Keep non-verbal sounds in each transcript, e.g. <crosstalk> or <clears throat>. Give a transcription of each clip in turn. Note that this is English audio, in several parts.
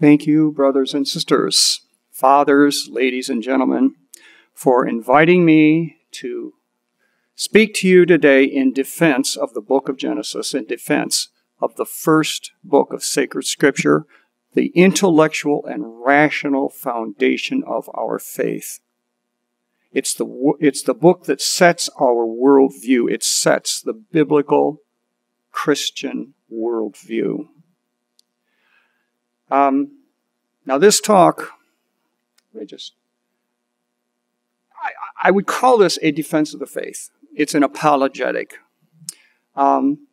Thank you, brothers and sisters, fathers, ladies and gentlemen, for inviting me to speak to you today in defense of the book of Genesis, in defense of the first book of sacred scripture, the intellectual and rational foundation of our faith. It's the, it's the book that sets our worldview. It sets the biblical Christian worldview. Um, now, this talk, I just, I, I, would call this a defense of the faith. It's an apologetic. Um,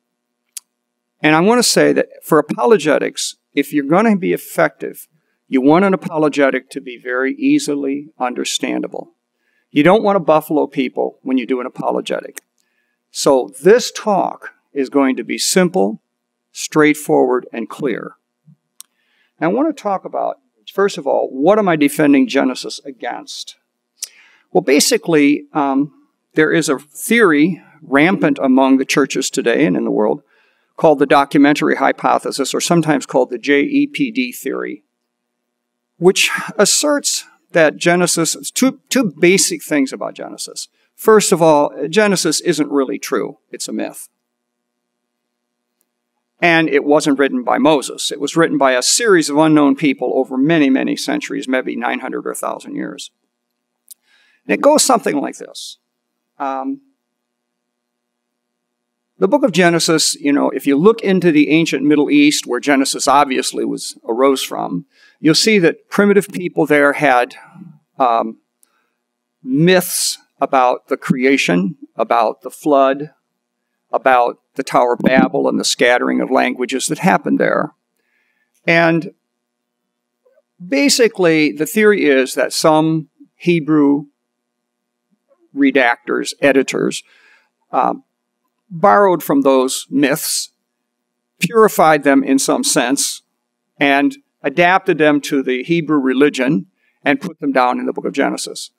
and I want to say that for apologetics, if you're going to be effective, you want an apologetic to be very easily understandable. You don't want to buffalo people when you do an apologetic. So this talk is going to be simple, straightforward, and clear. I want to talk about, first of all, what am I defending Genesis against? Well, basically, um, there is a theory rampant among the churches today and in the world called the documentary hypothesis, or sometimes called the JEPD theory, which asserts that Genesis, two, two basic things about Genesis. First of all, Genesis isn't really true, it's a myth. And it wasn't written by Moses. It was written by a series of unknown people over many, many centuries, maybe 900 or 1,000 years. And it goes something like this. Um, the book of Genesis, you know, if you look into the ancient Middle East, where Genesis obviously was arose from, you'll see that primitive people there had um, myths about the creation, about the flood, about the Tower of Babel and the scattering of languages that happened there. And basically, the theory is that some Hebrew redactors, editors, um, borrowed from those myths, purified them in some sense, and adapted them to the Hebrew religion and put them down in the book of Genesis.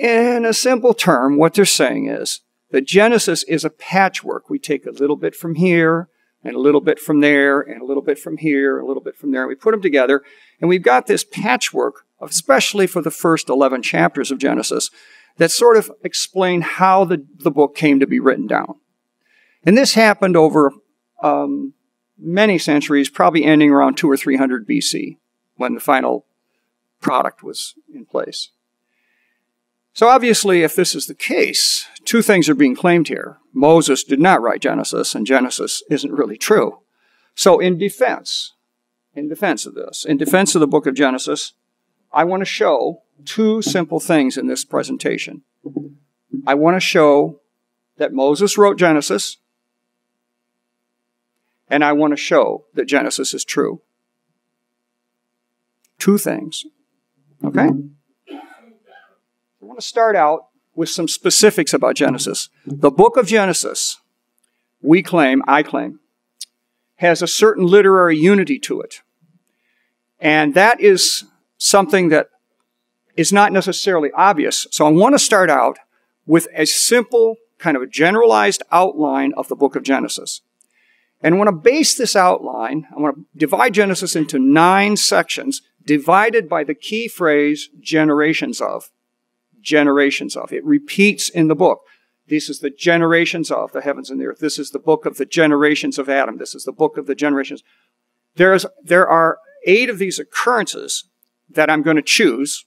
In a simple term, what they're saying is that Genesis is a patchwork. We take a little bit from here, and a little bit from there, and a little bit from here, a little bit from there. And we put them together, and we've got this patchwork, especially for the first 11 chapters of Genesis, that sort of explain how the, the book came to be written down. And this happened over um, many centuries, probably ending around 2 or 300 BC, when the final product was in place. So obviously, if this is the case, two things are being claimed here. Moses did not write Genesis, and Genesis isn't really true. So in defense, in defense of this, in defense of the book of Genesis, I want to show two simple things in this presentation. I want to show that Moses wrote Genesis, and I want to show that Genesis is true. Two things. Okay? I want to start out with some specifics about Genesis. The book of Genesis, we claim, I claim, has a certain literary unity to it. And that is something that is not necessarily obvious. So I want to start out with a simple, kind of a generalized outline of the book of Genesis. And I want to base this outline, I want to divide Genesis into nine sections, divided by the key phrase generations of generations of. It repeats in the book. This is the generations of the heavens and the earth. This is the book of the generations of Adam. This is the book of the generations. There's, there are eight of these occurrences that I'm going to choose.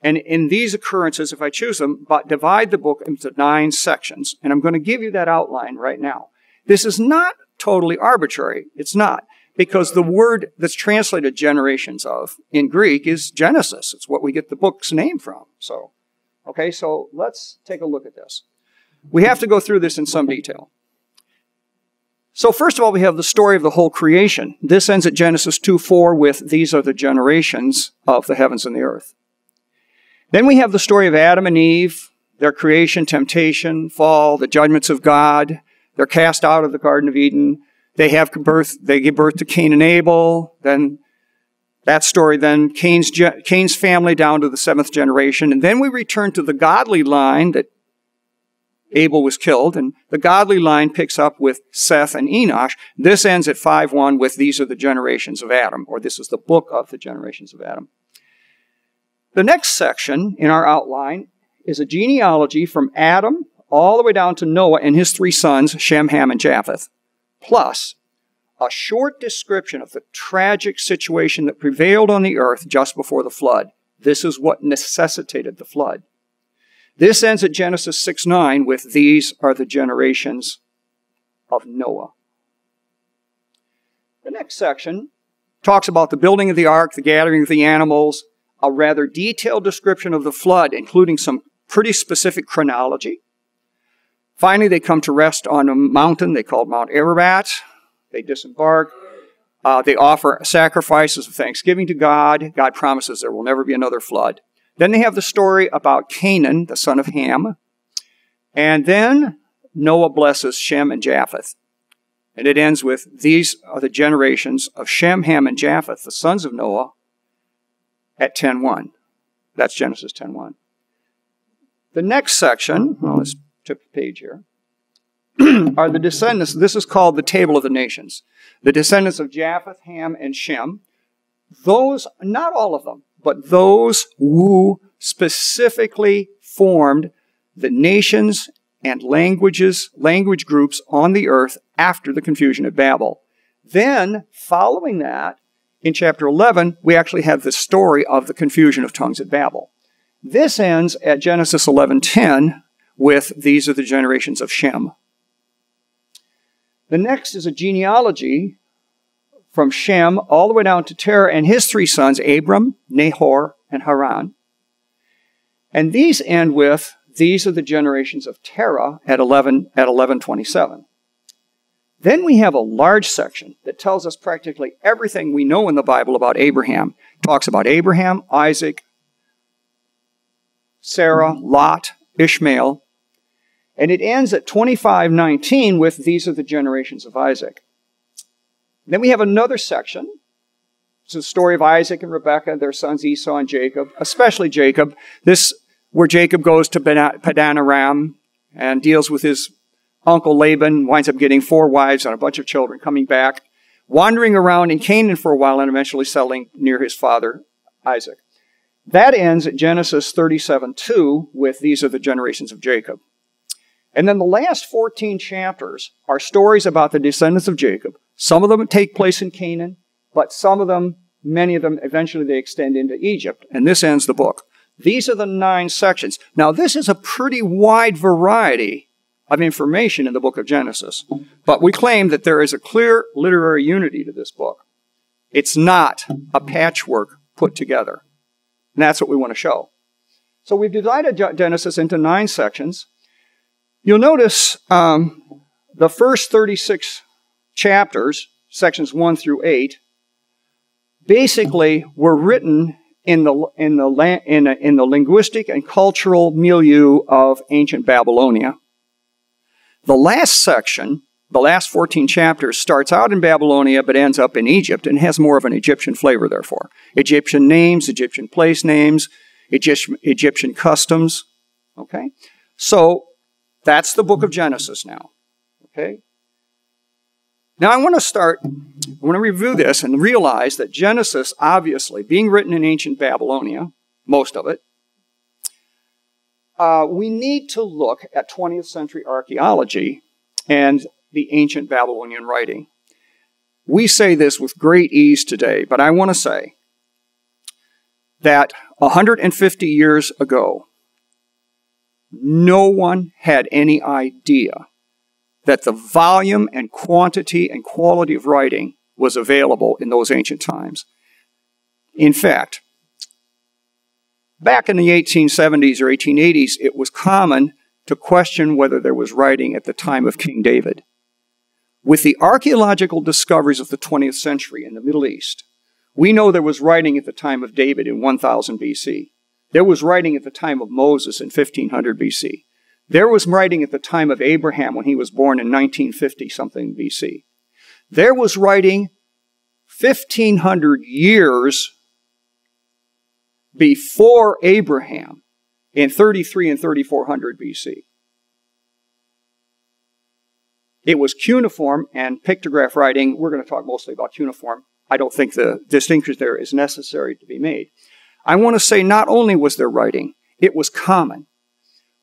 And in these occurrences, if I choose them, but divide the book into nine sections. And I'm going to give you that outline right now. This is not totally arbitrary. It's not. Because the word that's translated generations of in Greek is Genesis. It's what we get the book's name from. So Okay, so let's take a look at this. We have to go through this in some detail. So first of all, we have the story of the whole creation. This ends at Genesis 2 4 with these are the generations of the heavens and the earth. Then we have the story of Adam and Eve, their creation, temptation, fall, the judgments of God. They're cast out of the Garden of Eden. They have birth, they give birth to Cain and Abel. Then that story, then Cain's, Cain's family down to the seventh generation. And then we return to the godly line that Abel was killed, and the godly line picks up with Seth and Enosh. This ends at 5-1 with these are the generations of Adam, or this is the book of the generations of Adam. The next section in our outline is a genealogy from Adam all the way down to Noah and his three sons, Shem, Ham, and Japheth, plus a short description of the tragic situation that prevailed on the earth just before the flood. This is what necessitated the flood. This ends at Genesis 6 9 with These are the generations of Noah. The next section talks about the building of the ark, the gathering of the animals, a rather detailed description of the flood, including some pretty specific chronology. Finally, they come to rest on a mountain they called Mount Ararat. They disembark. Uh, they offer sacrifices of thanksgiving to God. God promises there will never be another flood. Then they have the story about Canaan, the son of Ham. And then Noah blesses Shem and Japheth. And it ends with These are the generations of Shem, Ham, and Japheth, the sons of Noah, at 10.1. That's Genesis 10.1. The next section, well, let's tip the page here, <clears throat> are the descendants. This is called the Table of the Nations. The descendants of Japheth, Ham, and Shem. Those, not all of them, but those who specifically formed the nations and languages, language groups on the earth after the confusion at Babel. Then, following that, in chapter 11, we actually have the story of the confusion of tongues at Babel. This ends at Genesis 11:10 with these are the generations of Shem. The next is a genealogy from Shem all the way down to Terah and his three sons, Abram, Nahor, and Haran. And these end with, these are the generations of Terah at 11, at 1127. Then we have a large section that tells us practically everything we know in the Bible about Abraham. It talks about Abraham, Isaac, Sarah, Lot, Ishmael. And it ends at 2519 with these are the generations of Isaac. Then we have another section. It's the story of Isaac and Rebekah, their sons Esau and Jacob, especially Jacob. This, where Jacob goes to Padan Aram and deals with his uncle Laban, winds up getting four wives and a bunch of children, coming back, wandering around in Canaan for a while, and eventually settling near his father Isaac. That ends at Genesis 37 2 with these are the generations of Jacob. And then the last 14 chapters are stories about the descendants of Jacob some of them take place in Canaan, but some of them, many of them, eventually they extend into Egypt. And this ends the book. These are the nine sections. Now, this is a pretty wide variety of information in the book of Genesis, but we claim that there is a clear literary unity to this book. It's not a patchwork put together. And that's what we want to show. So we've divided Genesis into nine sections. You'll notice um, the first 36 chapters, sections 1 through 8, basically were written in the, in the, in, a, in the linguistic and cultural milieu of ancient Babylonia. The last section, the last 14 chapters, starts out in Babylonia but ends up in Egypt and has more of an Egyptian flavor, therefore. Egyptian names, Egyptian place names, Egyptian customs. Okay? So that's the book of Genesis now. Okay? Now, I want to start, I want to review this and realize that Genesis, obviously, being written in ancient Babylonia, most of it, uh, we need to look at 20th century archaeology and the ancient Babylonian writing. We say this with great ease today, but I want to say that 150 years ago, no one had any idea that the volume and quantity and quality of writing was available in those ancient times. In fact, back in the 1870s or 1880s, it was common to question whether there was writing at the time of King David. With the archaeological discoveries of the 20th century in the Middle East, we know there was writing at the time of David in 1000 BC. There was writing at the time of Moses in 1500 BC. There was writing at the time of Abraham when he was born in 1950 something BC. There was writing 1500 years before Abraham in 33 and 3400 BC. It was cuneiform and pictograph writing. We're going to talk mostly about cuneiform. I don't think the distinction there is necessary to be made. I want to say not only was there writing, it was common.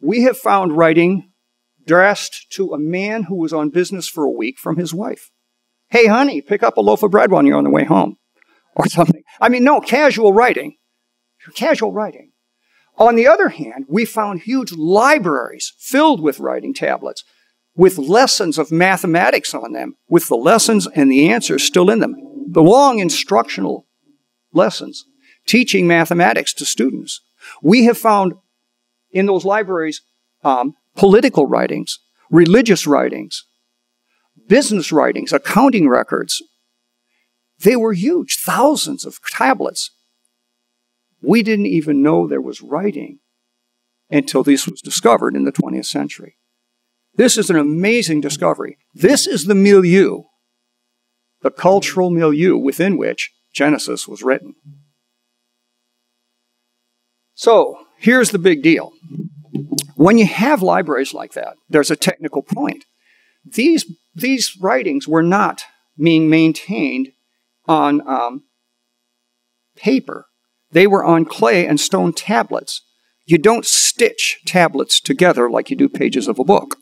We have found writing addressed to a man who was on business for a week from his wife. Hey, honey, pick up a loaf of bread when you're on the way home. Or something. I mean, no, casual writing. Casual writing. On the other hand, we found huge libraries filled with writing tablets with lessons of mathematics on them, with the lessons and the answers still in them. The long instructional lessons teaching mathematics to students. We have found in those libraries um, political writings, religious writings, business writings, accounting records. They were huge, thousands of tablets. We didn't even know there was writing until this was discovered in the 20th century. This is an amazing discovery. This is the milieu, the cultural milieu within which Genesis was written. So, here's the big deal. When you have libraries like that, there's a technical point. These, these writings were not being maintained on um, paper. They were on clay and stone tablets. You don't stitch tablets together like you do pages of a book.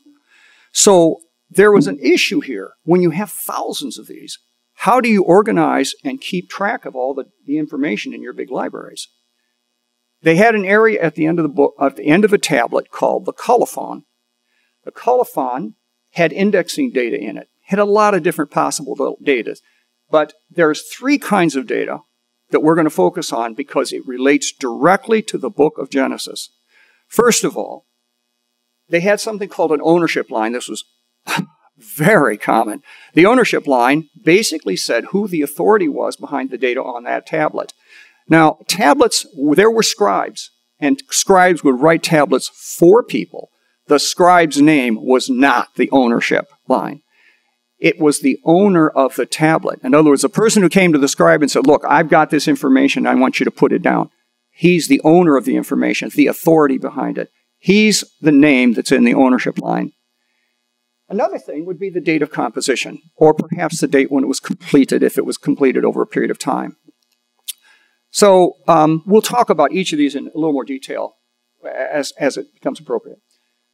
So there was an issue here. When you have thousands of these, how do you organize and keep track of all the, the information in your big libraries? They had an area at the end of the book, at the end of a tablet called the colophon. The colophon had indexing data in it, had a lot of different possible data. But there's three kinds of data that we're going to focus on because it relates directly to the book of Genesis. First of all, they had something called an ownership line. This was <laughs> very common. The ownership line basically said who the authority was behind the data on that tablet. Now, tablets, there were scribes, and scribes would write tablets for people. The scribe's name was not the ownership line. It was the owner of the tablet. In other words, the person who came to the scribe and said, Look, I've got this information, I want you to put it down. He's the owner of the information, the authority behind it. He's the name that's in the ownership line. Another thing would be the date of composition, or perhaps the date when it was completed, if it was completed over a period of time. So um, we'll talk about each of these in a little more detail as, as it becomes appropriate.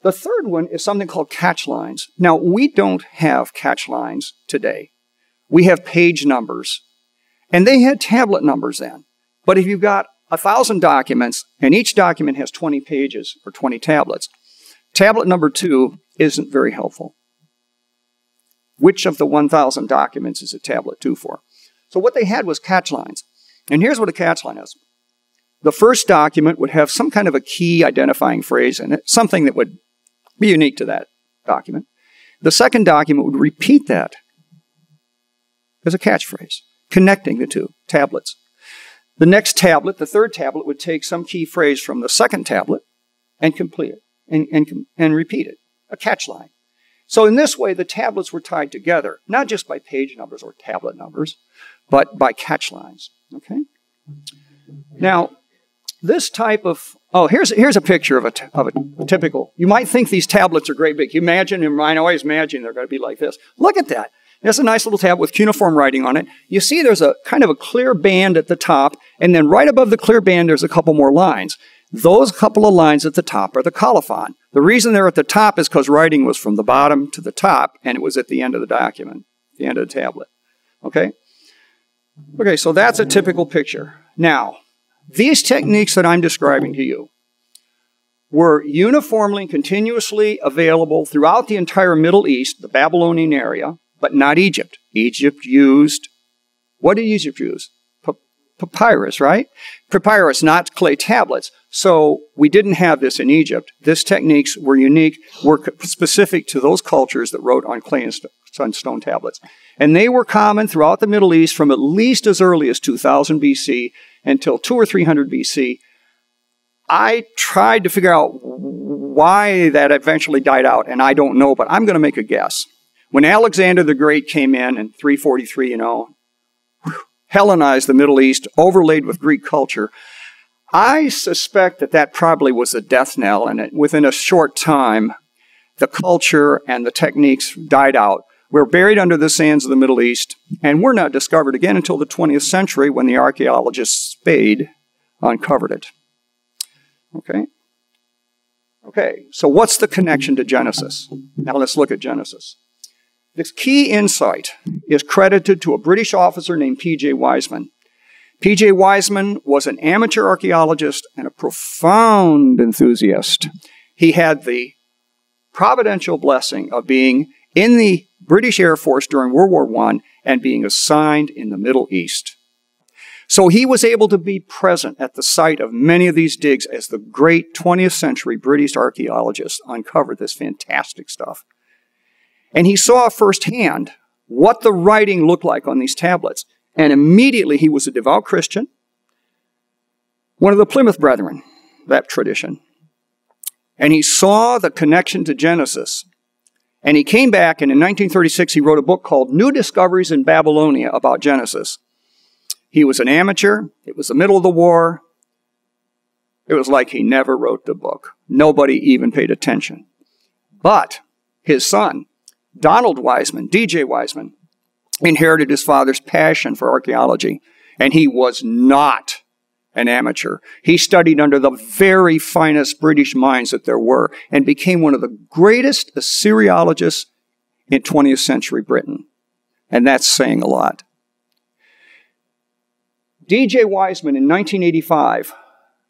The third one is something called catch lines. Now, we don't have catch lines today. We have page numbers. And they had tablet numbers then. But if you've got a thousand documents, and each document has 20 pages or 20 tablets. Tablet number two isn't very helpful. Which of the 1,000 documents is a tablet two for? So what they had was catch lines. And here's what a catch line is. The first document would have some kind of a key identifying phrase in it, something that would be unique to that document. The second document would repeat that as a catchphrase, connecting the two tablets. The next tablet, the third tablet, would take some key phrase from the second tablet and complete it and, and, and repeat it, a catch line. So in this way, the tablets were tied together, not just by page numbers or tablet numbers, but by catch lines. Okay? Now, this type of oh, here's here's a picture of a, of a typical. You might think these tablets are great big. You imagine in mind, I always imagine they're going to be like this. Look at that. that's a nice little tablet with cuneiform writing on it. You see there's a kind of a clear band at the top, and then right above the clear band there's a couple more lines. Those couple of lines at the top are the colophon. The reason they're at the top is because writing was from the bottom to the top, and it was at the end of the document, the end of the tablet. Okay? Okay, so that's a typical picture. Now, these techniques that I'm describing to you were uniformly and continuously available throughout the entire Middle East, the Babylonian area, but not Egypt. Egypt used, what did Egypt use? P- papyrus, right? Papyrus, not clay tablets. So we didn't have this in Egypt. These techniques were unique, were specific to those cultures that wrote on clay and st- stone tablets. And they were common throughout the Middle East from at least as early as 2000 BC until 2 or 300 BC. I tried to figure out why that eventually died out, and I don't know, but I'm going to make a guess. When Alexander the Great came in in 343, you know, Hellenized the Middle East, overlaid with Greek culture, I suspect that that probably was a death knell, and within a short time, the culture and the techniques died out. We're buried under the sands of the Middle East, and we're not discovered again until the 20th century when the archaeologist Spade uncovered it. Okay? Okay, so what's the connection to Genesis? Now let's look at Genesis. This key insight is credited to a British officer named P.J. Wiseman. P.J. Wiseman was an amateur archaeologist and a profound enthusiast. He had the providential blessing of being in the British Air Force during World War I and being assigned in the Middle East. So he was able to be present at the site of many of these digs as the great 20th century British archaeologists uncovered this fantastic stuff. And he saw firsthand what the writing looked like on these tablets. And immediately he was a devout Christian, one of the Plymouth Brethren, that tradition. And he saw the connection to Genesis. And he came back, and in 1936 he wrote a book called New Discoveries in Babylonia about Genesis. He was an amateur, it was the middle of the war. It was like he never wrote the book. Nobody even paid attention. But his son, Donald Wiseman, DJ Wiseman, inherited his father's passion for archaeology, and he was not an amateur. He studied under the very finest British minds that there were and became one of the greatest Assyriologists in 20th century Britain. And that's saying a lot. D.J. Wiseman in 1985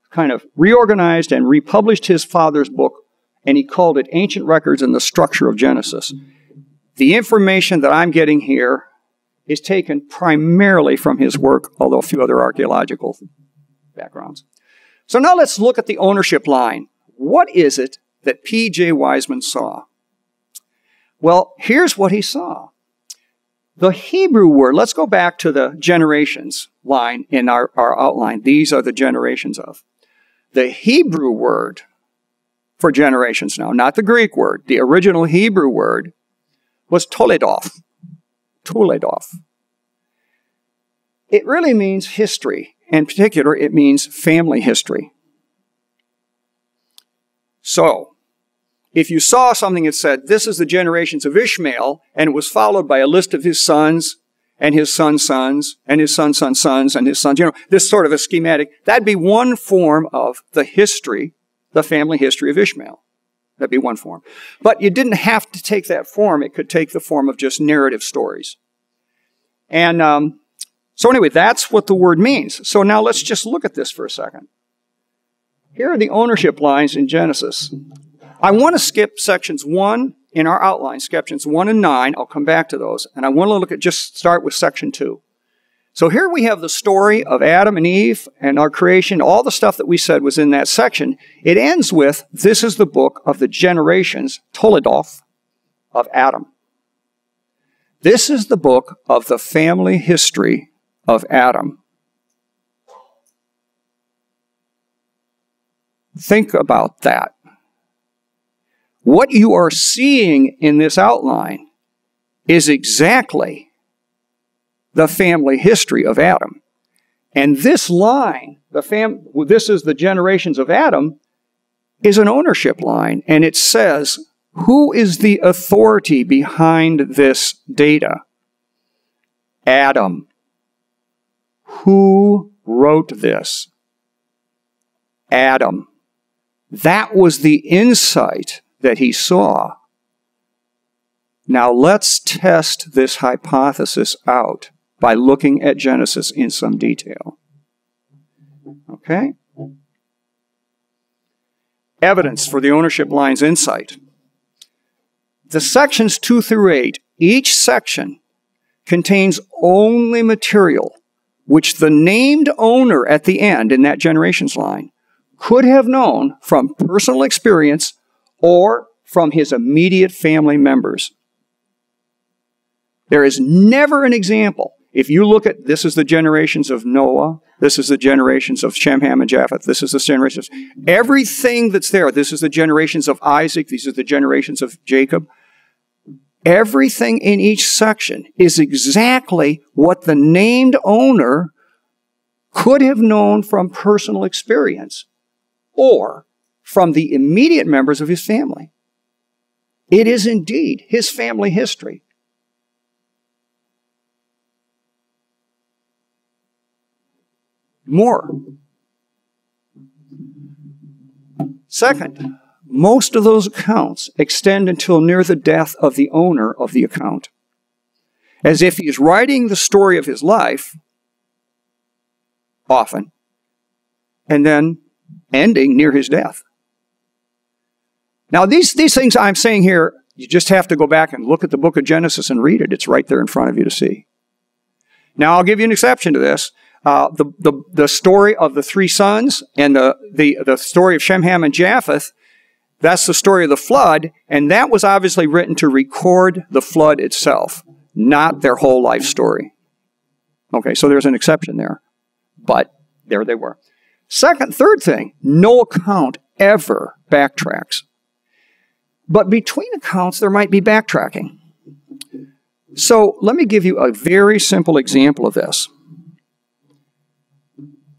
kind of reorganized and republished his father's book, and he called it Ancient Records and the Structure of Genesis. The information that I'm getting here is taken primarily from his work, although a few other archaeological backgrounds. So now let's look at the ownership line. What is it that P.J. Wiseman saw? Well, here's what he saw. The Hebrew word, let's go back to the generations line in our, our outline. These are the generations of. The Hebrew word for generations now, not the Greek word, the original Hebrew word was Toledoth. Toledoth. It really means history. In particular, it means family history. So, if you saw something that said, this is the generations of Ishmael, and it was followed by a list of his sons, and his son's sons, and his son's son's sons, and his sons, you know, this sort of a schematic, that'd be one form of the history, the family history of Ishmael. That'd be one form. But you didn't have to take that form. It could take the form of just narrative stories. And um, so, anyway, that's what the word means. So now let's just look at this for a second. Here are the ownership lines in Genesis. I want to skip sections 1 in our outline, sections 1 and 9. I'll come back to those. And I want to look at just start with section 2. So here we have the story of Adam and Eve and our creation. All the stuff that we said was in that section. It ends with this is the book of the generations, Toledoth, of Adam. This is the book of the family history of Adam. Think about that. What you are seeing in this outline is exactly the family history of Adam. And this line, the fam- this is the generations of Adam, is an ownership line. And it says, who is the authority behind this data? Adam. Who wrote this? Adam. That was the insight that he saw. Now let's test this hypothesis out by looking at Genesis in some detail. Okay? Evidence for the ownership line's insight. The sections 2 through 8, each section contains only material which the named owner at the end in that generations line could have known from personal experience or from his immediate family members. There is never an example if you look at this is the generations of Noah, This is the generations of Shem, Ham, and Japheth. This is the generations. Everything that's there. This is the generations of Isaac. These are the generations of Jacob. Everything in each section is exactly what the named owner could have known from personal experience or from the immediate members of his family. It is indeed his family history. More. Second, most of those accounts extend until near the death of the owner of the account. As if he is writing the story of his life, often, and then ending near his death. Now, these, these things I'm saying here, you just have to go back and look at the book of Genesis and read it. It's right there in front of you to see. Now, I'll give you an exception to this. Uh, the, the, the story of the three sons and the, the, the story of Shem, Ham, and Japheth, that's the story of the flood, and that was obviously written to record the flood itself, not their whole life story. Okay, so there's an exception there. But there they were. Second, third thing, no account ever backtracks. But between accounts, there might be backtracking. So let me give you a very simple example of this.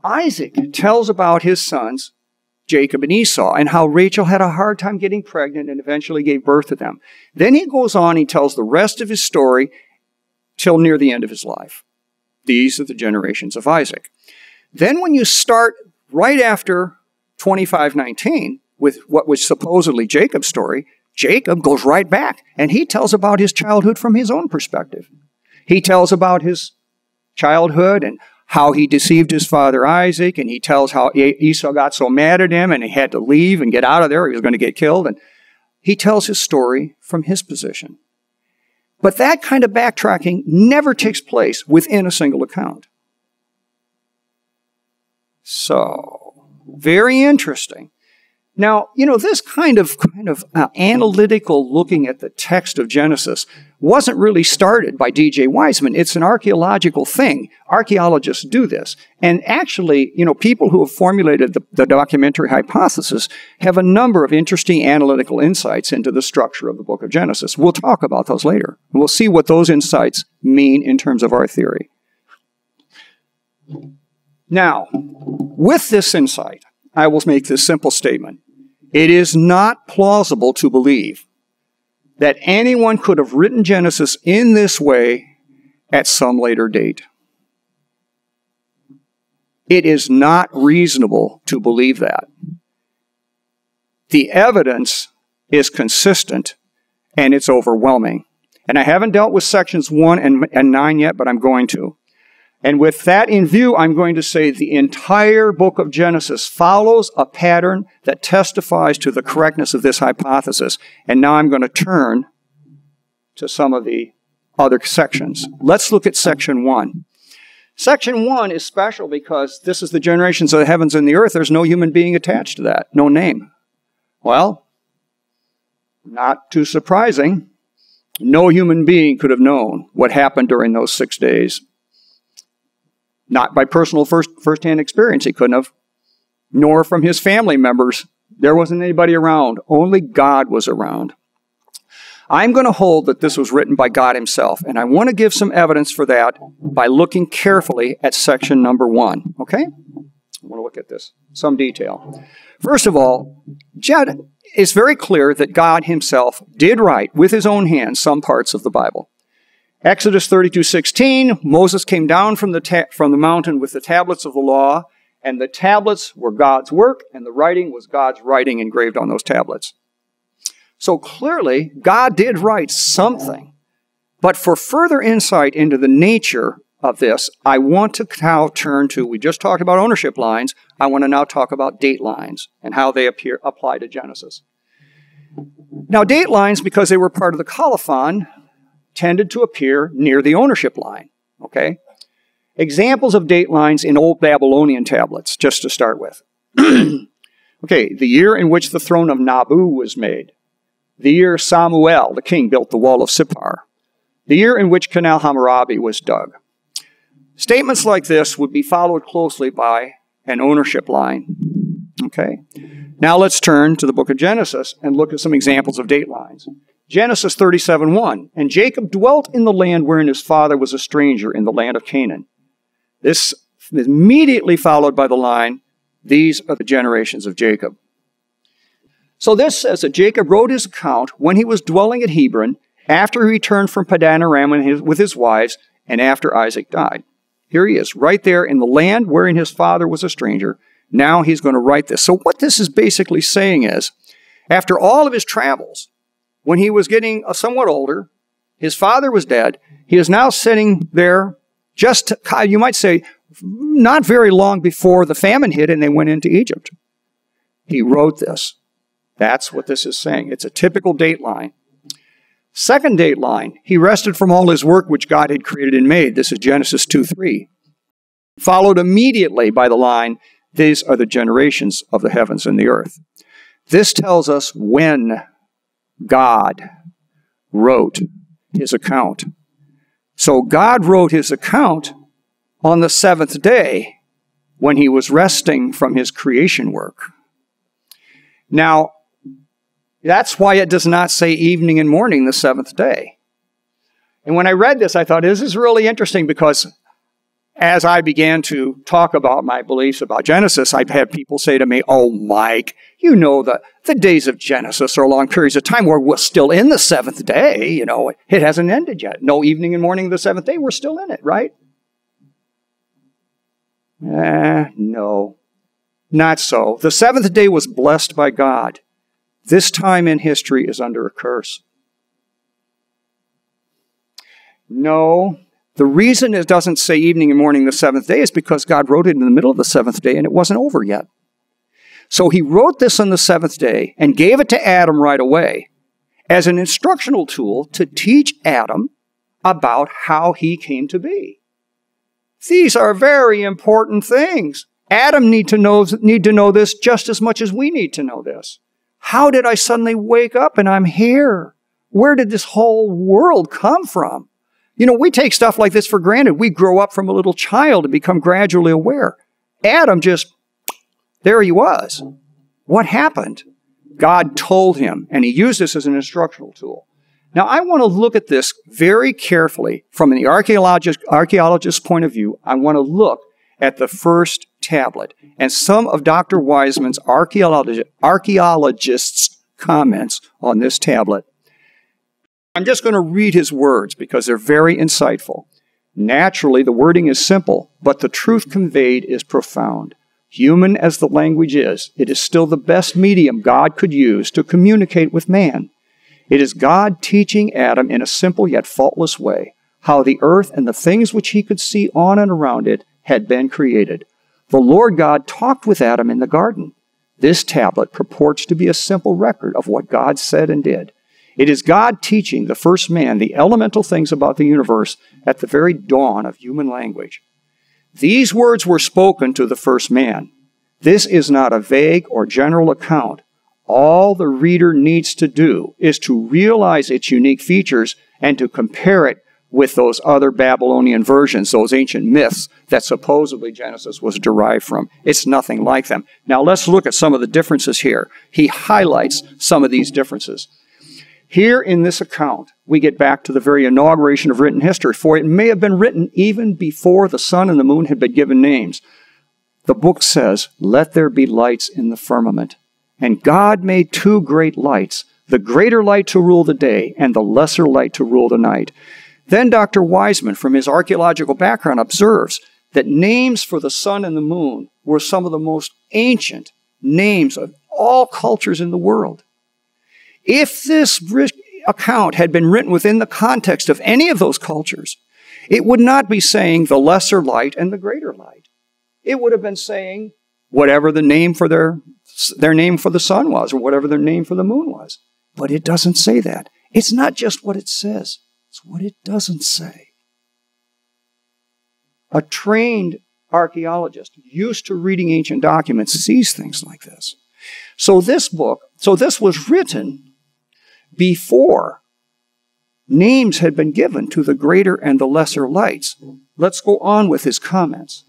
Isaac tells about his sons, Jacob and Esau, and how Rachel had a hard time getting pregnant and eventually gave birth to them. Then he goes on, he tells the rest of his story till near the end of his life. These are the generations of Isaac. Then when you start right after 2519 with what was supposedly Jacob's story, Jacob goes right back and he tells about his childhood from his own perspective. He tells about his childhood and how he deceived his father Isaac, and he tells how Esau got so mad at him and he had to leave and get out of there. He was going to get killed. And he tells his story from his position. But that kind of backtracking never takes place within a single account. So, very interesting. Now, you know, this kind of kind of uh, analytical looking at the text of Genesis wasn't really started by D.J. Wiseman. It's an archaeological thing. Archaeologists do this. And actually, you know, people who have formulated the, the documentary hypothesis have a number of interesting analytical insights into the structure of the book of Genesis. We'll talk about those later. We'll see what those insights mean in terms of our theory. Now, with this insight, I will make this simple statement. It is not plausible to believe that anyone could have written Genesis in this way at some later date. It is not reasonable to believe that. The evidence is consistent and it's overwhelming. And I haven't dealt with sections 1 and, and 9 yet, but I'm going to. And with that in view, I'm going to say the entire book of Genesis follows a pattern that testifies to the correctness of this hypothesis. And now I'm going to turn to some of the other sections. Let's look at section one. Section one is special because this is the generations of the heavens and the earth. There's no human being attached to that, no name. Well, not too surprising. No human being could have known what happened during those six days not by personal first firsthand experience. He couldn't have, nor from his family members. There wasn't anybody around. Only God was around. I'm going to hold that this was written by God Himself, and I want to give some evidence for that by looking carefully at section number one. Okay? I want to look at this, some detail. First of all, Jed, it's very clear that God Himself did write with His own hand some parts of the Bible. Exodus 32:16, Moses came down from the, from the mountain with the tablets of the law, and the tablets were God's work, and the writing was God's writing engraved on those tablets. So clearly, God did write something. But for further insight into the nature of this, I want to now turn to, we just talked about ownership lines, I want to now talk about date lines and how they appear, apply to Genesis. Now, date lines, because they were part of the colophon, tended to appear near the ownership line. Okay? Examples of date lines in Old Babylonian tablets, just to start with. <clears throat> okay, the year in which the throne of Nabu was made. The year Samuel, the king, built the wall of Sippar. The year in which Canal Hammurabi was dug. Statements like this would be followed closely by an ownership line. Okay? Now let's turn to the book of Genesis and look at some examples of date lines. Genesis 37 1. And Jacob dwelt in the land wherein his father was a stranger in the land of Canaan. This is immediately followed by the line, These are the generations of Jacob. So this says that Jacob wrote his account when he was dwelling at Hebron, after he returned from Padan Aram with his wives, and after Isaac died. Here he is, right there in the land wherein his father was a stranger. Now he's going to write this. So, what this is basically saying is, after all of his travels, when he was getting uh, somewhat older, his father was dead, he is now sitting there, just, uh, you might say, not very long before the famine hit and they went into Egypt. He wrote this. That's what this is saying. It's a typical date line. Second date line, he rested from all his work which God had created and made. This is Genesis 2 3. Followed immediately by the line, These are the generations of the heavens and the earth. This tells us when God wrote his account. So God wrote his account on the seventh day when he was resting from his creation work. Now, that's why it does not say evening and morning the seventh day. And when I read this, I thought, this is really interesting because as I began to talk about my beliefs about Genesis, I'd have had people say to me, Oh, Mike, you know that the days of Genesis are long periods of time where we're still in the seventh day. You know, it hasn't ended yet. No evening and morning of the seventh day, we're still in it, right? Eh, no, not so. The seventh day was blessed by God. This time in history is under a curse. No, the reason it doesn't say evening and morning the seventh day is because God wrote it in the middle of the seventh day and it wasn't over yet. So he wrote this on the seventh day and gave it to Adam right away as an instructional tool to teach Adam about how he came to be. These are very important things. Adam need to know, need to know this just as much as we need to know this. How did I suddenly wake up and I'm here? Where did this whole world come from? You know, we take stuff like this for granted. We grow up from a little child and become gradually aware. Adam just, there he was. What happened? God told him, and he used this as an instructional tool. Now, I want to look at this very carefully from the archaeologist, archaeologist's point of view. I want to look at the first tablet and some of Dr. Wiseman's archaeologists' comments on this tablet. I'm just going to read his words because they're very insightful. Naturally, the wording is simple, but the truth conveyed is profound. Human as the language is, it is still the best medium God could use to communicate with man. It is God teaching Adam in a simple yet faultless way how the earth and the things which he could see on and around it had been created. The Lord God talked with Adam in the garden. This tablet purports to be a simple record of what God said and did. It is God teaching the first man the elemental things about the universe at the very dawn of human language. These words were spoken to the first man. This is not a vague or general account. All the reader needs to do is to realize its unique features and to compare it with those other Babylonian versions, those ancient myths that supposedly Genesis was derived from. It's nothing like them. Now let's look at some of the differences here. He highlights some of these differences. Here in this account, we get back to the very inauguration of written history, for it may have been written even before the sun and the moon had been given names. The book says, Let there be lights in the firmament. And God made two great lights, the greater light to rule the day, and the lesser light to rule the night. Then Dr. Wiseman, from his archaeological background, observes that names for the sun and the moon were some of the most ancient names of all cultures in the world. If this account had been written within the context of any of those cultures, it would not be saying the lesser light and the greater light. It would have been saying whatever the name for their, their name for the sun was or whatever their name for the moon was. But it doesn't say that. It's not just what it says. It's what it doesn't say. A trained archaeologist used to reading ancient documents sees things like this. So this book, so this was written before Names had been given to the greater and the lesser lights. Let's go on with his comments.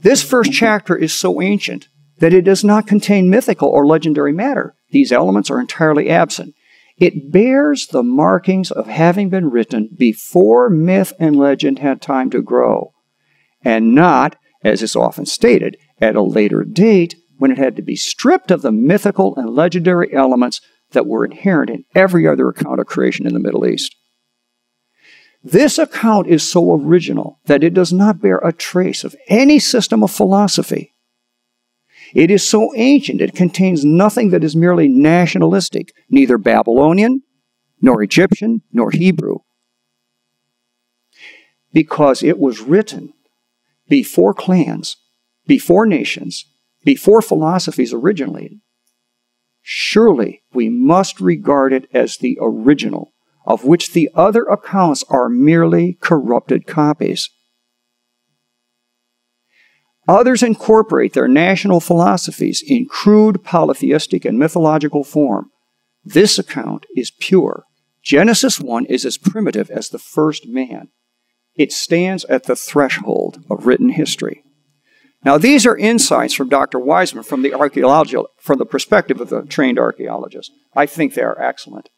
This first chapter is so ancient that it does not contain mythical or legendary matter. These elements are entirely absent. It bears the markings of having been written before myth and legend had time to grow, and not, as is often stated, at a later date when it had to be stripped of the mythical and legendary elements that were inherent in every other account of creation in the Middle East. This account is so original that it does not bear a trace of any system of philosophy. It is so ancient it contains nothing that is merely nationalistic, neither Babylonian, nor Egyptian, nor Hebrew. Because it was written before clans, before nations, before philosophies originated. Surely we must regard it as the original, of which the other accounts are merely corrupted copies. Others incorporate their national philosophies in crude polytheistic and mythological form. This account is pure. Genesis 1 is as primitive as the first man. It stands at the threshold of written history. Now, these are insights from Dr. Wiseman from the archaeological, from the perspective of the trained archaeologist. I think they are excellent.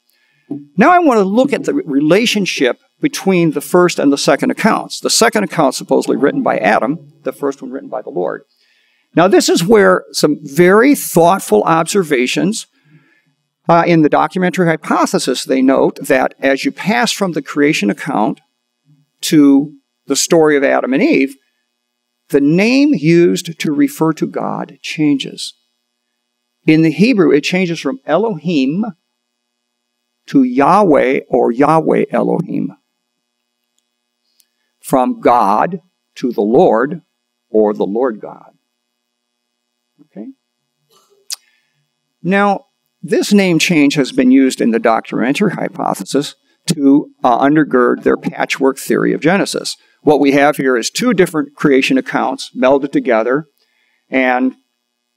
Now, I want to look at the relationship between the first and the second accounts. The second account supposedly written by Adam, the first one written by the Lord. Now, this is where some very thoughtful observations uh, in the documentary hypothesis they note that as you pass from the creation account to the story of Adam and Eve, the name used to refer to God changes. In the Hebrew, it changes from Elohim to Yahweh or Yahweh Elohim from God to the Lord or the Lord God. Okay? Now, this name change has been used in the documentary hypothesis to uh, undergird their patchwork theory of Genesis. What we have here is two different creation accounts melded together, and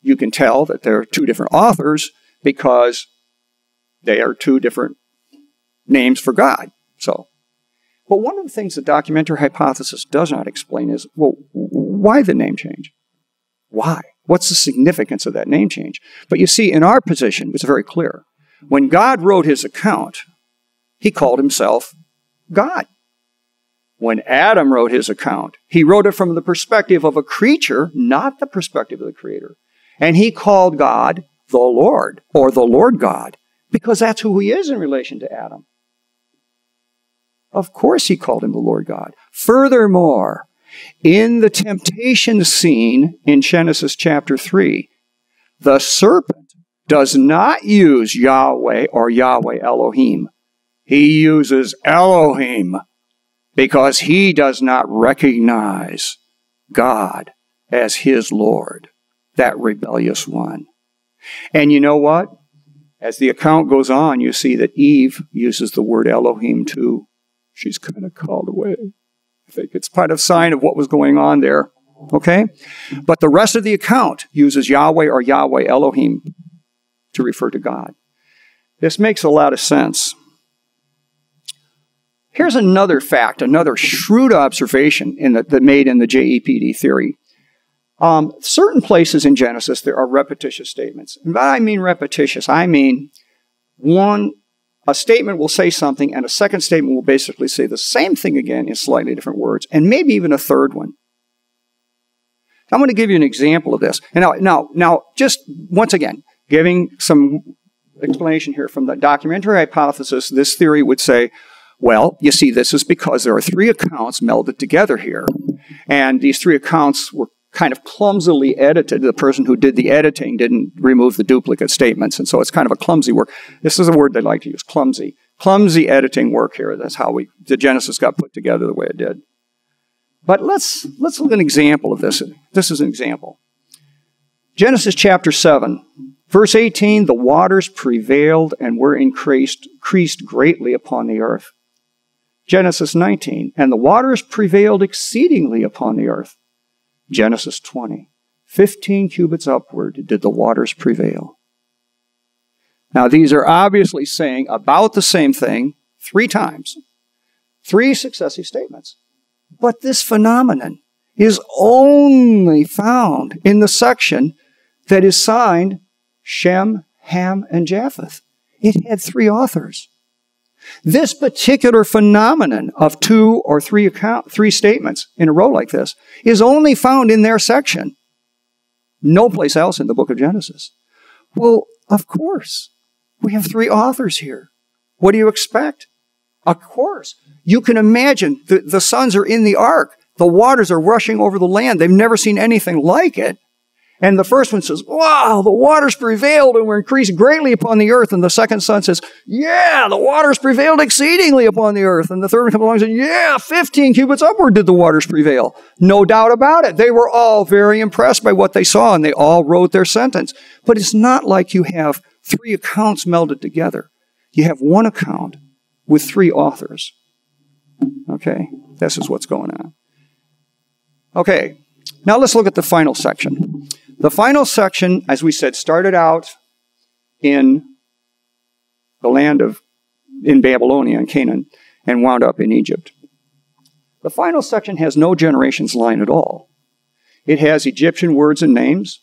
you can tell that they're two different authors because they are two different names for God. So but one of the things the documentary hypothesis does not explain is well, why the name change? Why? What's the significance of that name change? But you see, in our position, it's very clear. When God wrote his account, he called himself God. When Adam wrote his account, he wrote it from the perspective of a creature, not the perspective of the Creator. And he called God the Lord, or the Lord God, because that's who he is in relation to Adam. Of course, he called him the Lord God. Furthermore, in the temptation scene in Genesis chapter 3, the serpent does not use Yahweh or Yahweh Elohim. He uses Elohim because he does not recognize God as his Lord, that rebellious one. And you know what? As the account goes on, you see that Eve uses the word Elohim too she's kind of called away. I think it's part of sign of what was going on there. Okay? But the rest of the account uses Yahweh or Yahweh Elohim to refer to God. This makes a lot of sense. Here's another fact, another shrewd observation the, that made in the JEPD theory. Um, certain places in Genesis there are repetitious statements. And by I mean repetitious, I mean one a statement will say something, and a second statement will basically say the same thing again in slightly different words, and maybe even a third one. I'm going to give you an example of this. And now, now, now, just once again, giving some explanation here from the documentary hypothesis, this theory would say, well, you see, this is because there are three accounts melded together here. And these three accounts were kind of clumsily edited. The person who did the editing didn't remove the duplicate statements, and so it's kind of a clumsy work. This is a word they like to use, clumsy. Clumsy editing work here. That's how we the Genesis got put together the way it did. But let's let's look at an example of this. This is an example. Genesis chapter 7, verse 18, the waters prevailed and were increased, increased greatly upon the earth. Genesis 19, and the waters prevailed exceedingly upon the earth. Genesis 20. 15 cubits upward did the waters prevail. Now, these are obviously saying about the same thing three times, three successive statements. But this phenomenon is only found in the section that is signed Shem, Ham, and Japheth. It had three authors. This particular phenomenon of two or three account, three statements in a row like this is only found in their section. No place else in the book of Genesis. Well, of course. We have three authors here. What do you expect? Of course. You can imagine the, the sons are in the ark. The waters are rushing over the land. They've never seen anything like it. And the first one says, Wow, the waters prevailed and were increased greatly upon the earth. And the second son says, Yeah, the waters prevailed exceedingly upon the earth. And the third one comes along and says, Yeah, 15 cubits upward did the waters prevail. No doubt about it. They were all very impressed by what they saw and they all wrote their sentence. But it's not like you have three accounts melded together. You have one account with three authors. Okay, this is what's going on. Okay, now let's look at the final section. The final section, as we said, started out in the land of, in Babylonia and Canaan, and wound up in Egypt. The final section has no generations line at all. It has Egyptian words and names.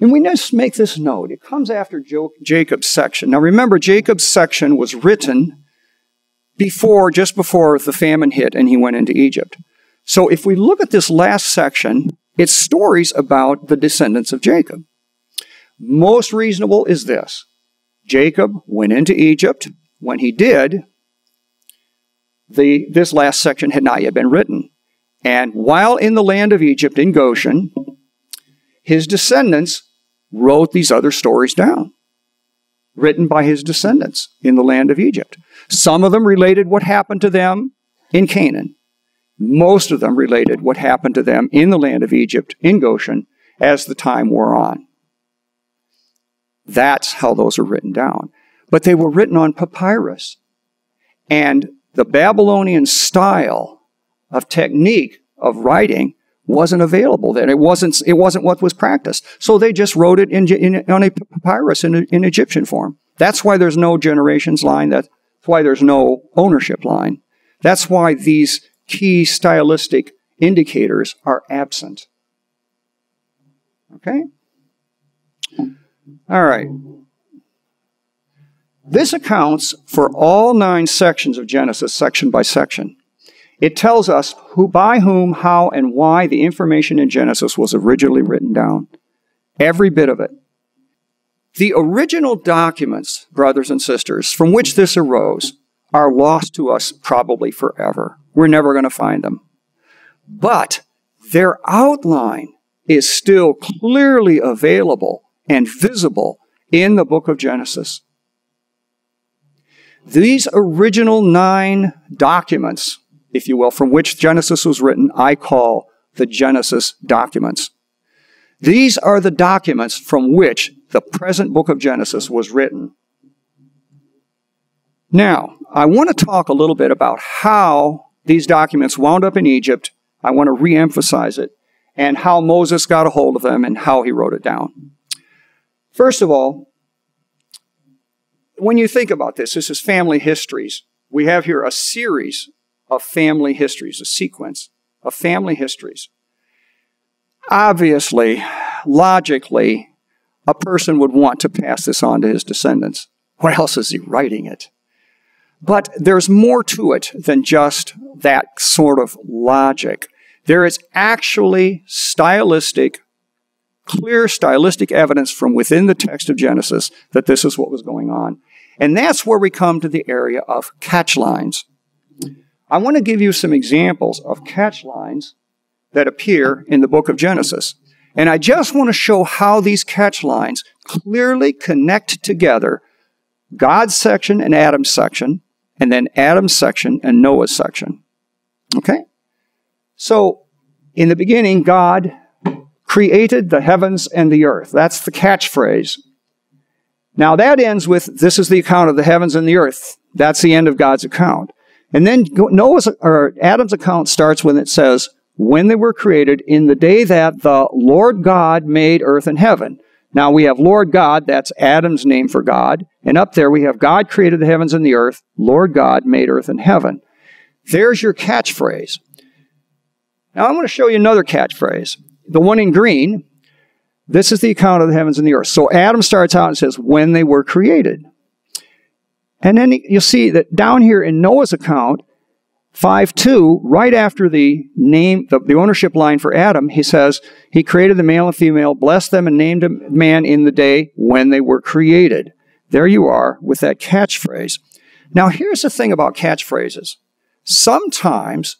And we just make this note. It comes after Jacob's section. Now remember, Jacob's section was written before, just before the famine hit and he went into Egypt. So if we look at this last section, it's stories about the descendants of Jacob. Most reasonable is this Jacob went into Egypt. When he did, the, this last section had not yet been written. And while in the land of Egypt, in Goshen, his descendants wrote these other stories down, written by his descendants in the land of Egypt. Some of them related what happened to them in Canaan. Most of them related what happened to them in the land of Egypt, in Goshen, as the time wore on. That's how those are written down. But they were written on papyrus. And the Babylonian style of technique of writing wasn't available then. It wasn't, it wasn't what was practiced. So they just wrote it in, in on a papyrus in, in Egyptian form. That's why there's no generations line. That's why there's no ownership line. That's why these key stylistic indicators are absent. Okay? All right. This accounts for all nine sections of Genesis, section by section. It tells us who, by whom, how, and why the information in Genesis was originally written down. Every bit of it. The original documents, brothers and sisters, from which this arose are lost to us probably forever. We're never going to find them. But their outline is still clearly available and visible in the book of Genesis. These original nine documents, if you will, from which Genesis was written, I call the Genesis documents. These are the documents from which the present book of Genesis was written. Now, I want to talk a little bit about how these documents wound up in Egypt. I want to re-emphasize it and how Moses got a hold of them and how he wrote it down. First of all, when you think about this, this is family histories. We have here a series of family histories, a sequence of family histories. Obviously, logically, a person would want to pass this on to his descendants. Why else is he writing it? But there's more to it than just that sort of logic. There is actually stylistic, clear stylistic evidence from within the text of Genesis that this is what was going on. And that's where we come to the area of catch lines. I want to give you some examples of catch lines that appear in the book of Genesis. And I just want to show how these catch lines clearly connect together God's section and Adam's section, and then Adam's section and Noah's section. Okay? So, in the beginning, God created the heavens and the earth. That's the catchphrase. Now, that ends with this is the account of the heavens and the earth. That's the end of God's account. And then Noah's or Adam's account starts when it says, when they were created in the day that the Lord God made earth and heaven. Now we have Lord God, that's Adam's name for God. And up there we have God created the heavens and the earth, Lord God made earth and heaven. There's your catchphrase. Now I'm going to show you another catchphrase. The one in green, this is the account of the heavens and the earth. So Adam starts out and says, when they were created. And then you'll see that down here in Noah's account, 5 2, right after the name, the, the, ownership line for Adam, he says, He created the male and female, blessed them, and named a man in the day when they were created. There you are with that catchphrase. Now, here's the thing about catchphrases. Sometimes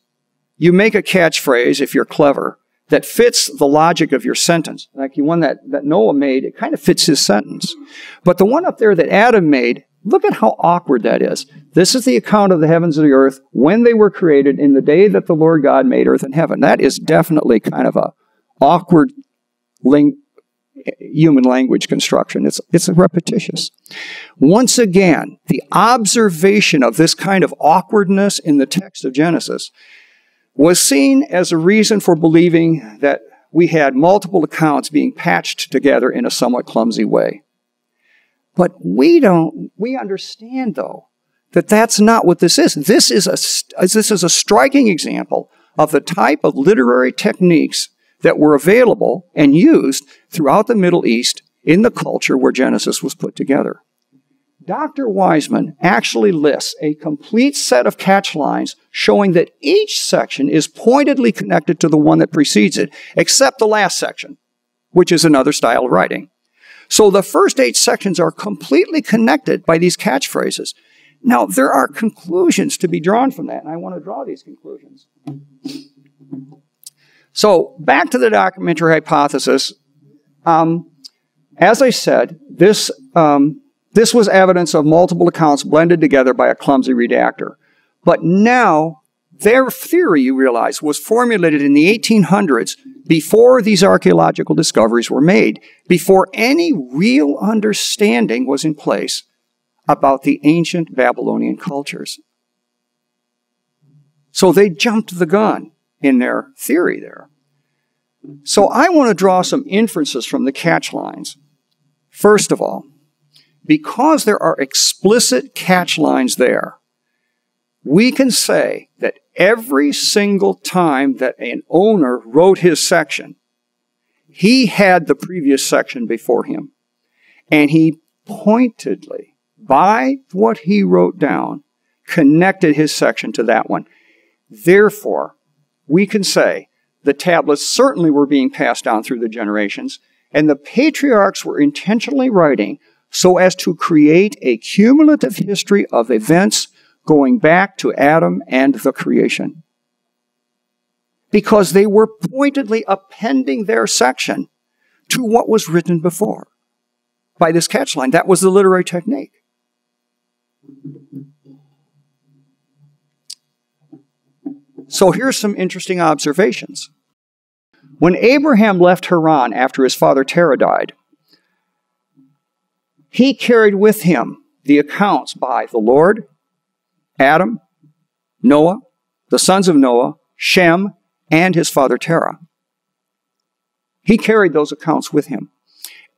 you make a catchphrase, if you're clever, that fits the logic of your sentence. Like the one that, that Noah made, it kind of fits his sentence. But the one up there that Adam made Look at how awkward that is. This is the account of the heavens and the earth when they were created in the day that the Lord God made earth and heaven. That is definitely kind of a awkward ling- human language construction. It's, it's repetitious. Once again, the observation of this kind of awkwardness in the text of Genesis was seen as a reason for believing that we had multiple accounts being patched together in a somewhat clumsy way. But we don't, we understand though, that that's not what this is. This is a, this is a striking example of the type of literary techniques that were available and used throughout the Middle East in the culture where Genesis was put together. Dr. Wiseman actually lists a complete set of catch lines showing that each section is pointedly connected to the one that precedes it, except the last section, which is another style of writing. So the first eight sections are completely connected by these catchphrases. Now, there are conclusions to be drawn from that, and I want to draw these conclusions. So, back to the documentary hypothesis. Um, as I said, this, um, this was evidence of multiple accounts blended together by a clumsy redactor. But now, their theory, you realize, was formulated in the 1800s before these archaeological discoveries were made, before any real understanding was in place about the ancient Babylonian cultures. So they jumped the gun in their theory there. So I want to draw some inferences from the catch lines. First of all, because there are explicit catch lines there, we can say that every single time that an owner wrote his section, he had the previous section before him. And he pointedly, by what he wrote down, connected his section to that one. Therefore, we can say the tablets certainly were being passed down through the generations, and the patriarchs were intentionally writing so as to create a cumulative history of events going back to Adam and the creation. Because they were pointedly appending their section to what was written before by this catchline. That was the literary technique. So here's some interesting observations. When Abraham left Haran after his father Terah died, he carried with him the accounts by the Lord, Adam, Noah, the sons of Noah, Shem, and his father Terah. He carried those accounts with him.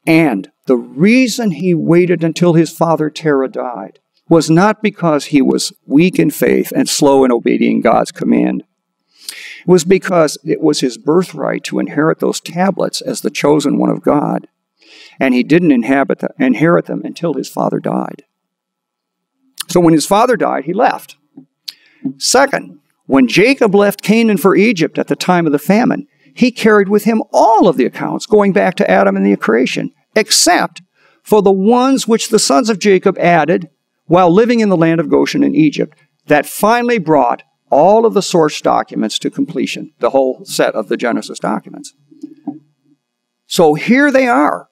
And the reason he waited until his father Terah died was not because he was weak in faith and slow in obeying God's command. It was because it was his birthright to inherit those tablets as the chosen one of God. And he didn't inhabit the, inherit them until his father died. So when his father died, he left. Second, when Jacob left Canaan for Egypt at the time of the famine, he carried with him all of the accounts going back to Adam and the creation, except for the ones which the sons of Jacob added while living in the land of Goshen in Egypt, that finally brought all of the source documents to completion, the whole set of the Genesis documents. So here they are.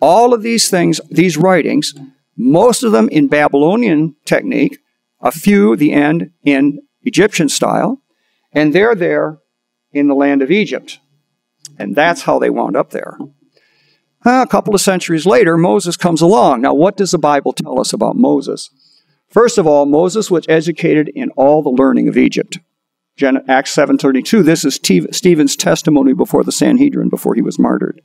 All of these things, these writings, most of them in Babylonian technique, a few, the end, in Egyptian style, and they're there in the land of Egypt. And that's how they wound up there. Ah, a couple of centuries later, Moses comes along. Now, what does the Bible tell us about Moses? First of all, Moses was educated in all the learning of Egypt. Gen- Acts 7.32, this is Stephen's testimony before the Sanhedrin before he was martyred.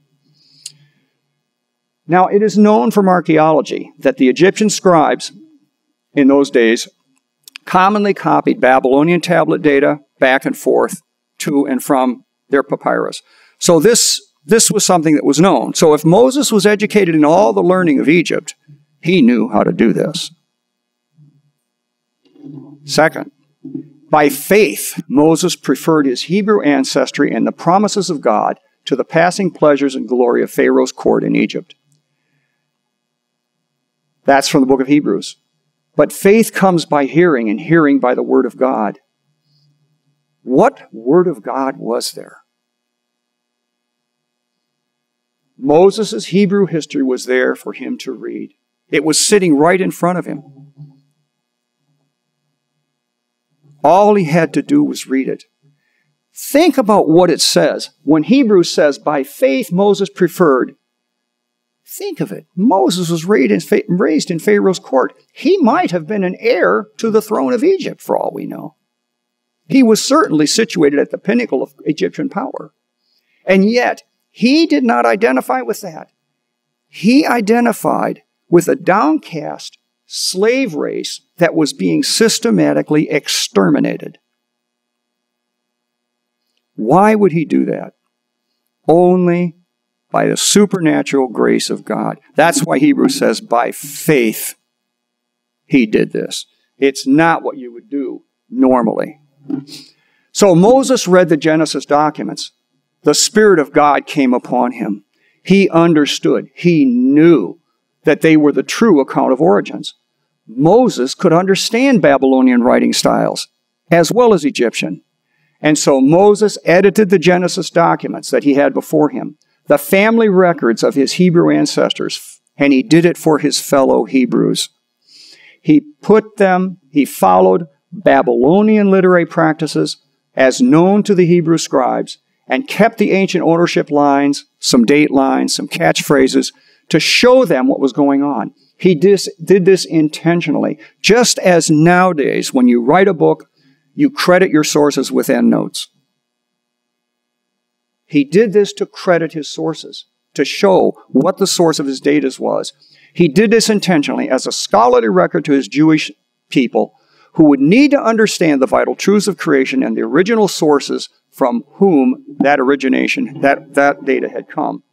Now, it is known from archaeology that the Egyptian scribes in those days commonly copied Babylonian tablet data back and forth to and from their papyrus. So this, this was something that was known. So if Moses was educated in all the learning of Egypt, he knew how to do this. Second, by faith, Moses preferred his Hebrew ancestry and the promises of God to the passing pleasures and glory of Pharaoh's court in Egypt. That's from the book of Hebrews. But faith comes by hearing, and hearing by the Word of God. What Word of God was there? Moses' Hebrew history was there for him to read. It was sitting right in front of him. All he had to do was read it. Think about what it says. When Hebrews says, by faith Moses preferred Think of it. Moses was raised in Pharaoh's court. He might have been an heir to the throne of Egypt, for all we know. He was certainly situated at the pinnacle of Egyptian power. And yet, he did not identify with that. He identified with a downcast slave race that was being systematically exterminated. Why would he do that? Only by the supernatural grace of God. That's why Hebrews says, by faith, he did this. It's not what you would do normally. So Moses read the Genesis documents. The Spirit of God came upon him. He understood. He knew that they were the true account of origins. Moses could understand Babylonian writing styles as well as Egyptian. And so Moses edited the Genesis documents that he had before him the family records of his Hebrew ancestors, and he did it for his fellow Hebrews. He put them, he followed Babylonian literary practices as known to the Hebrew scribes and kept the ancient ownership lines, some date lines, some catchphrases to show them what was going on. He dis- did this intentionally, just as nowadays, when you write a book, you credit your sources with endnotes. He did this to credit his sources, to show what the source of his data was. He did this intentionally as a scholarly record to his Jewish people who would need to understand the vital truths of creation and the original sources from whom that origination, that, that data had come.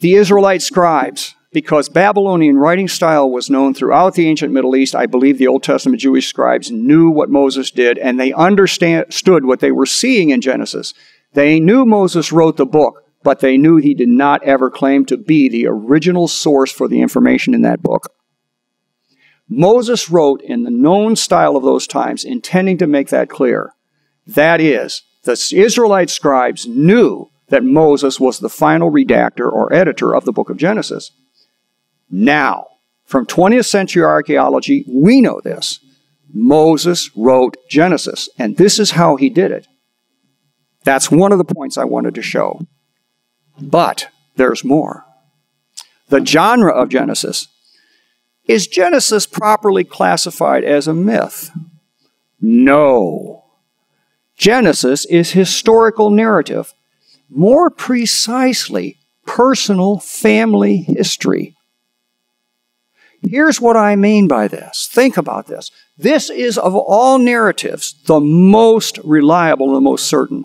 The Israelite scribes, because Babylonian writing style was known throughout the ancient Middle East, I believe the Old Testament Jewish scribes knew what Moses did and they understood what they were seeing in Genesis. They knew Moses wrote the book, but they knew he did not ever claim to be the original source for the information in that book. Moses wrote in the known style of those times, intending to make that clear. That is, the Israelite scribes knew that Moses was the final redactor or editor of the book of Genesis. Now, from 20th century archaeology, we know this. Moses wrote Genesis, and this is how he did it. That's one of the points I wanted to show. But there's more. The genre of Genesis. Is Genesis properly classified as a myth? No. Genesis is historical narrative, more precisely, personal family history. Here's what I mean by this. Think about this. This is, of all narratives, the most reliable the most certain.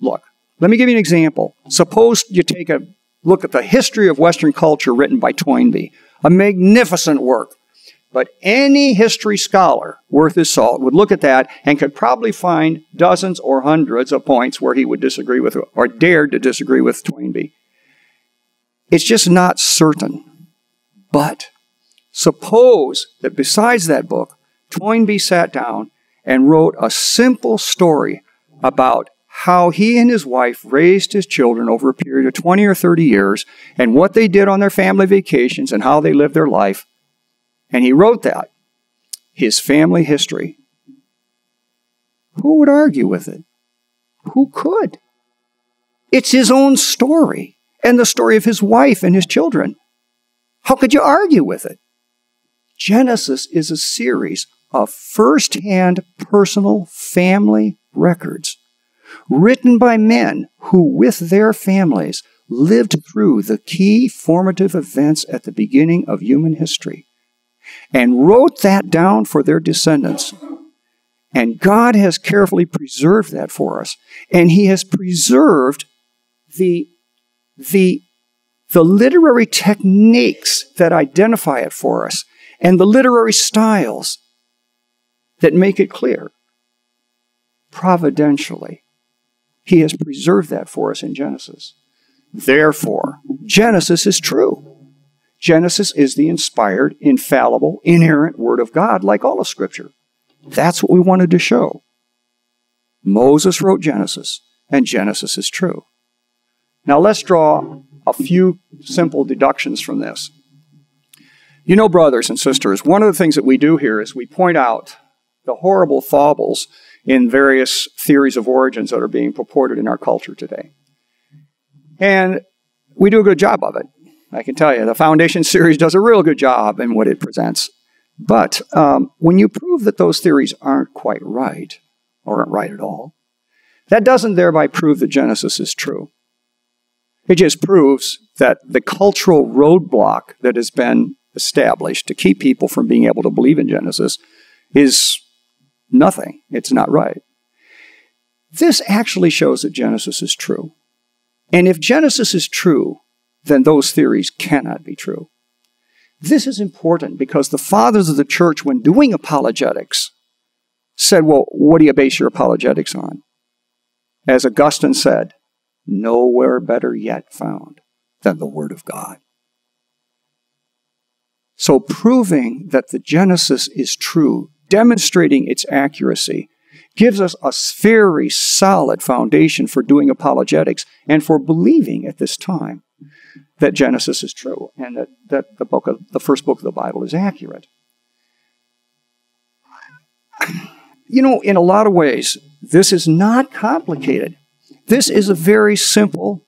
Look, let me give you an example. Suppose you take a look at the history of Western culture written by Toynbee, a magnificent work. But any history scholar worth his salt would look at that and could probably find dozens or hundreds of points where he would disagree with or dared to disagree with Toynbee. It's just not certain. But suppose that besides that book, Toynbee sat down and wrote a simple story about how he and his wife raised his children over a period of 20 or 30 years and what they did on their family vacations and how they lived their life. And he wrote that, his family history. Who would argue with it? Who could? It's his own story and the story of his wife and his children. How could you argue with it? Genesis is a series of first hand personal family records written by men who, with their families, lived through the key formative events at the beginning of human history and wrote that down for their descendants. And God has carefully preserved that for us. And He has preserved the, the, the literary techniques that identify it for us and the literary styles that make it clear providentially. He has preserved that for us in Genesis. Therefore, Genesis is true. Genesis is the inspired, infallible, inerrant Word of God, like all of Scripture. That's what we wanted to show. Moses wrote Genesis, and Genesis is true. Now let's draw a few simple deductions from this. You know, brothers and sisters, one of the things that we do here is we point out the horrible faubles in various theories of origins that are being purported in our culture today. And we do a good job of it. I can tell you, the Foundation series does a real good job in what it presents. But um, when you prove that those theories aren't quite right, or aren't right at all, that doesn't thereby prove that Genesis is true. It just proves that the cultural roadblock that has been established to keep people from being able to believe in Genesis is nothing. It's not right. This actually shows that Genesis is true. And if Genesis is true, then those theories cannot be true. This is important because the fathers of the church, when doing apologetics, said, Well, what do you base your apologetics on? As Augustine said, nowhere better yet found than the Word of God. So, proving that the Genesis is true, demonstrating its accuracy, gives us a very solid foundation for doing apologetics and for believing at this time that Genesis is true and that, that the book of the first book of the Bible is accurate. You know, in a lot of ways, this is not complicated. This is a very simple,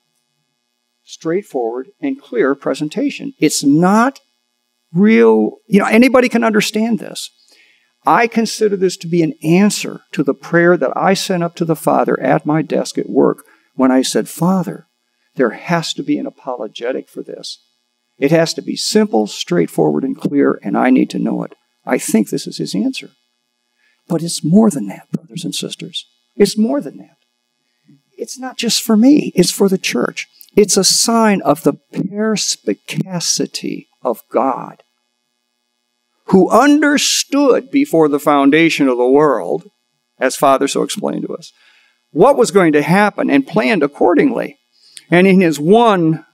straightforward, and clear presentation. It's not real, you know, anybody can understand this. I consider this to be an answer to the prayer that I sent up to the Father at my desk at work when I said, Father, there has to be an apologetic for this. It has to be simple, straightforward, and clear, and I need to know it. I think this is his answer. But it's more than that, brothers and sisters. It's more than that. It's not just for me, it's for the church. It's a sign of the perspicacity of God who understood before the foundation of the world, as Father so explained to us, what was going to happen and planned accordingly. And in his one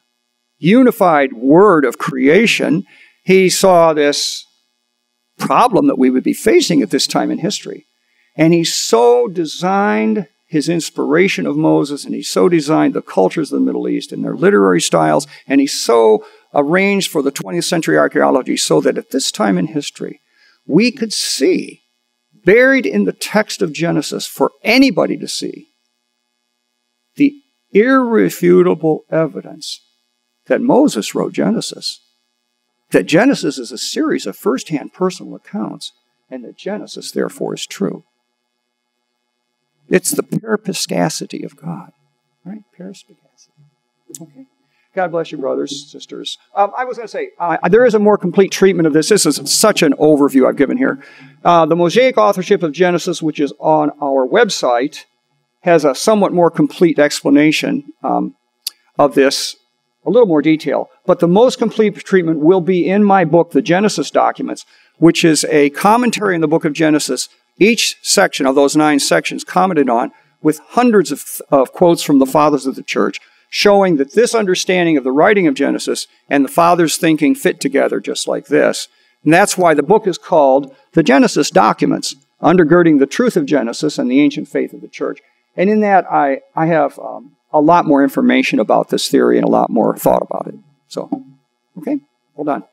unified word of creation, he saw this problem that we would be facing at this time in history. And he so designed his inspiration of Moses, and he so designed the cultures of the Middle East and their literary styles, and he so arranged for the 20th century archaeology so that at this time in history, we could see, buried in the text of Genesis for anybody to see, the irrefutable evidence that Moses wrote Genesis. That Genesis is a series of first hand personal accounts, and that Genesis, therefore, is true. It's the perspicacity of God. Right? Perspicacity. Okay? God bless you, brothers, sisters. Um, I was going to say, uh, there is a more complete treatment of this. This is such an overview I've given here. Uh, the Mosaic authorship of Genesis, which is on our website, has a somewhat more complete explanation um, of this, a little more detail. But the most complete treatment will be in my book, The Genesis Documents, which is a commentary in the book of Genesis, each section of those nine sections commented on with hundreds of, of quotes from the fathers of the church showing that this understanding of the writing of Genesis and the Father's thinking fit together just like this. And that's why the book is called The Genesis Documents, undergirding the truth of Genesis and the ancient faith of the church. And in that, I, I have um, a lot more information about this theory and a lot more thought about it. So, okay, hold on.